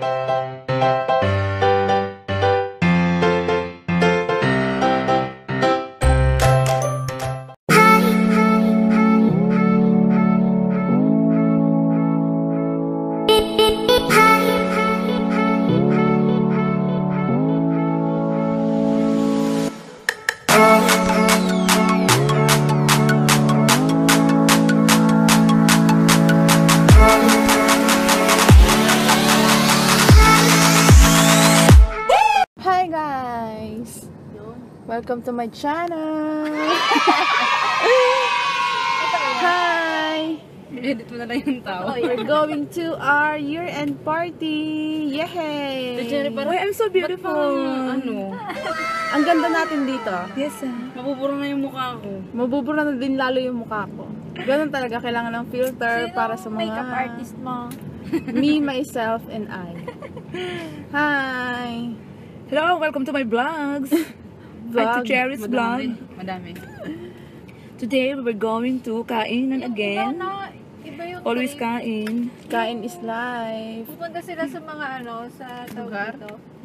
Hi Welcome to my channel! Hi! Edit mo na lang yung tao. We're going to our year-end party! Yay! Uy, I'm so beautiful. ano? Ang ganda natin dito. Yes, ah. Mabubura na yung mukha ko. Mabubura na din lalo yung mukha ko. Ganun talaga, kailangan ng filter para sa mga... makeup artist mo? Me, myself, and I. Hi! Hello, welcome to my vlogs. Back to Cherry's vlog. Madami. Today, we're going to kainan again. Iba yung Always kain. Kain is life. Pupunta sila sa mga ano, sa Lugar? tawag dito.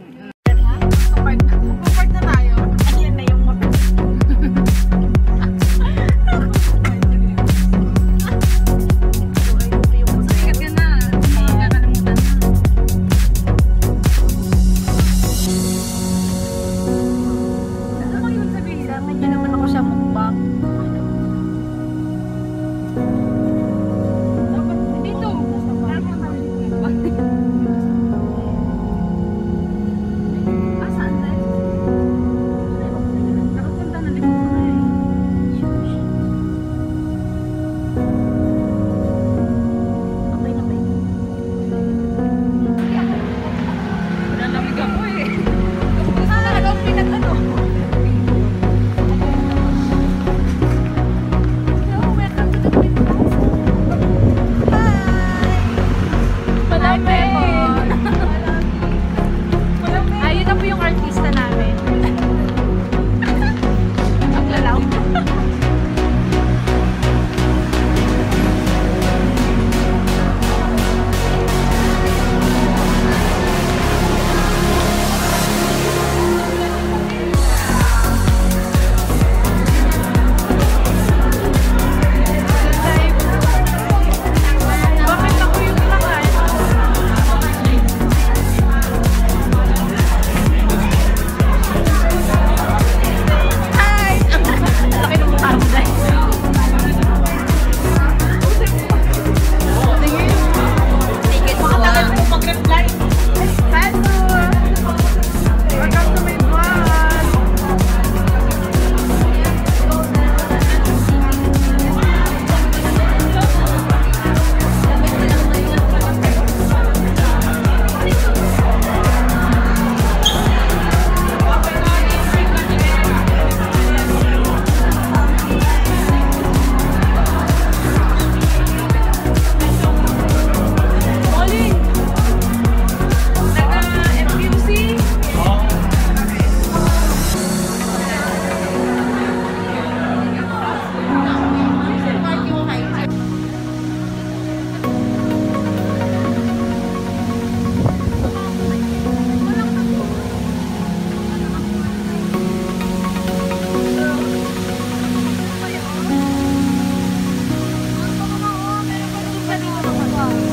May picture kami